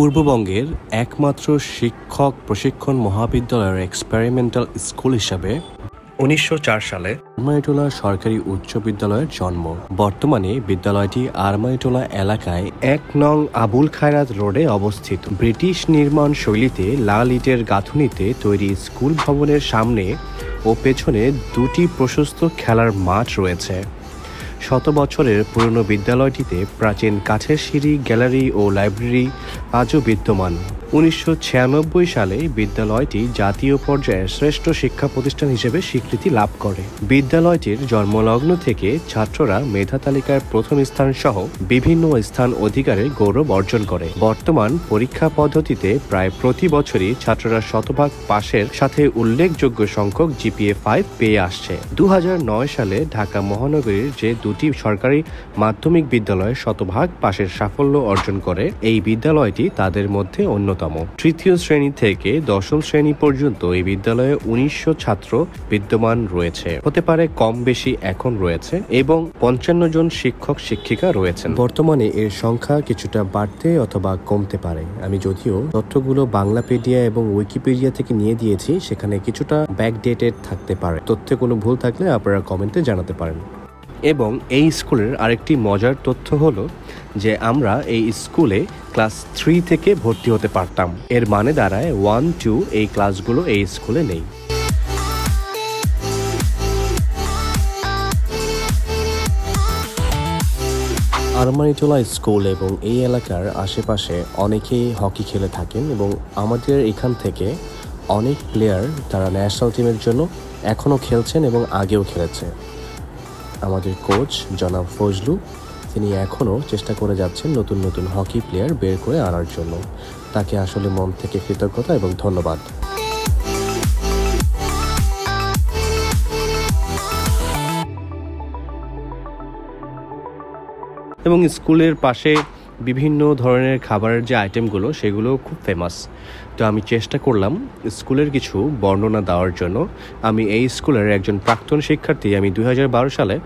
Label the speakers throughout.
Speaker 1: পূর্ববঙ্গের একমাত্র শিক্ষক প্রশিক্ষণ মহাবিদ্যালয়ের এক্সপেরিমেন্টাল স্কুল হিসাবে উনিশশো চার সালে আরমাইটোলা সরকারি উচ্চ বিদ্যালয়ের জন্ম। বর্তমানে বিদ্যালয়টি আরমাইটোলা এলাকায় এক নং আবুল খায়রাত রোডে অবস্থিত। ব্রিটিশ নির্মাণ শৈলীতে লাল ইটের গাঁথুনিতে তৈরি স্কুল ভবনের সামনে ও পেছনে দুটি প্রশস্ত খেলার মাঠ রয়েছে। শত বছরের পুরনো বিদ্যালয়টিতে প্রাচীন কাঠের সিঁড়ি গ্যালারি ও লাইব্রেরি আজও বিদ্যমান। উনিশশো ছিয়ানব্বই সালে বিদ্যালয়টি জাতীয় পর্যায়ে শ্রেষ্ঠ শিক্ষা প্রতিষ্ঠান হিসেবে স্বীকৃতি লাভ করে। বিদ্যালয়টির জন্মলগ্ন থেকে ছাত্ররা মেধা তালিকার প্রথম স্থান সহ বিভিন্ন স্থান অধিকারের গৌরব অর্জন করে। বর্তমান পরীক্ষা পদ্ধতিতে প্রায় প্রতি বছরই ছাত্ররা শতভাগ পাশের সাথে উল্লেখযোগ্য সংখ্যক জিপিএ ফাইভ পেয়ে আসছে। দু হাজার নয় সালে ঢাকা মহানগরীর যে দুটি সরকারি মাধ্যমিক বিদ্যালয় শতভাগ পাশের সাফল্য অর্জন করে, এই বিদ্যালয়টি তাদের মধ্যে অন্যতম। তৃতীয় শ্রেণি থেকে দশম শ্রেণি পর্যন্ত এই বিদ্যালয়ে উনিশশো ছাত্র বিদ্যমান রয়েছে। হতে পারে কম বেশি এখন রয়েছে এবং পঞ্চান্ন জন শিক্ষক, শিক্ষিকা রয়েছেন। বর্তমানে এর সংখ্যা কিছুটা বাড়তে অথবা কমতে পারে। আমি যদিও তথ্যগুলো বাংলাপিডিয়া এবং উইকিপিডিয়া থেকে নিয়ে দিয়েছি, সেখানে কিছুটা ব্যাকডেটেড থাকতে পারে। তথ্যে কোনো ভুল থাকলে আপনারা কমেন্টে জানাতে পারেন। এবং এই স্কুলের আরেকটি মজার তথ্য হলো যে আমরা এই স্কুলে ক্লাস থ্রি থেকে ভর্তি হতে পারতাম। এর মানে দাঁড়ায় ওয়ান টু এই ক্লাসগুলো এই স্কুলে নেই। আরমানিটোলা স্কুল এবং এই এলাকার আশেপাশে অনেকেই হকি খেলে থাকেন এবং আমাদের এখান থেকে অনেক প্লেয়ার তারা ন্যাশনাল টিমের জন্য এখনও খেলছেন এবং আগেও খেলেছে। আমাদের কোচ জনাব ফজলু, তিনি এখনও চেষ্টা করে যাচ্ছেন নতুন নতুন হকি প্লেয়ার বের করে আনার জন্য। তাকে আসলে মন থেকে কৃতজ্ঞতা এবং ধন্যবাদ। এবং স্কুলের পাশে বিভিন্ন ধরনের খাবারের যে আইটেমগুলো সেগুলো খুব ফেমাস তো আমি চেষ্টা করলাম স্কুলের কিছু বর্ণনা দেওয়ার জন্য। আমি এই স্কুলের একজন প্রাক্তন শিক্ষার্থী, আমি দু হাজার বারো সালে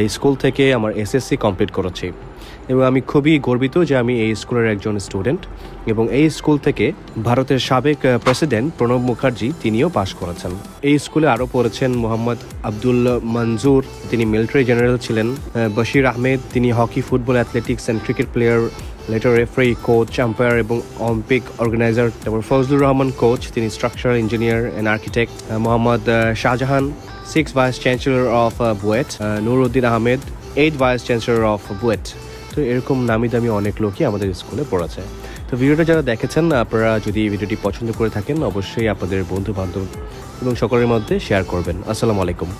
Speaker 1: এই স্কুল থেকে আমার এসএসসি কমপ্লিট করেছি। এবং আমি খুবই গর্বিত যে আমি এই স্কুলের একজন স্টুডেন্ট এবং এই স্কুল থেকে ভারতের সাবেক প্রেসিডেন্ট প্রণব মুখার্জি তিনিও পাশ করেছেন। এই স্কুলে আরও পড়েছেন মোহাম্মদ আব্দুল মঞ্জুর, তিনি মিলিটারি জেনারেল ছিলেন বশির আহমেদ, তিনি hockey football athletics and cricket player later referee coach umpire এবং অলিম্পিক অর্গানাইজার তারপর ফজলুর রহমান কোচ তিনি structural engineer and architect Mohammad Shahjahan six vice chancellor of BUET Nuruddin Ahmed eight vice chancellor of BUET তো এরকম নামি দামি অনেক লোকই আমাদের স্কুলে পড়েছে তো ভিডিওটা যারা দেখেছেন, আপনারা যদি ভিডিওটি পছন্দ করে থাকেন, অবশ্যই আপনাদের বন্ধু বান্ধব এবং সকলের মধ্যে শেয়ার করবেন। আসসালামু আলাইকুম।